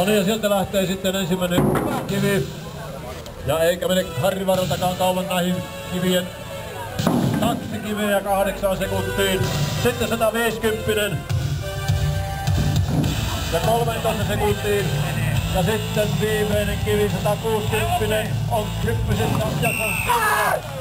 No niin, ja sieltä lähtee sitten ensimmäinen kivi. Ja eikä mene Harrivaraltakaan kauan näihin kivien kaksi kiveä kahdeksaan sekuntiin. Sitten 150 ja 13 sekuntiin. Ja sitten viimeinen kivi 160 on kyppisessä ja se on